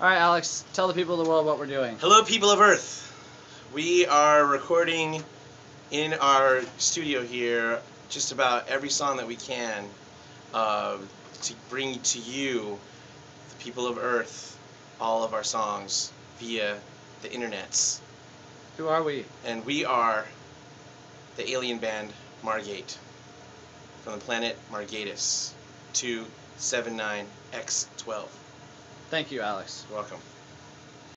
All right, Alex, tell the people of the world what we're doing. Hello, people of Earth. We are recording in our studio here just about every song that we can uh, to bring to you, the people of Earth, all of our songs via the internets. Who are we? And we are the alien band Margate from the planet Margatus 279X12. Thank you, Alex. Welcome.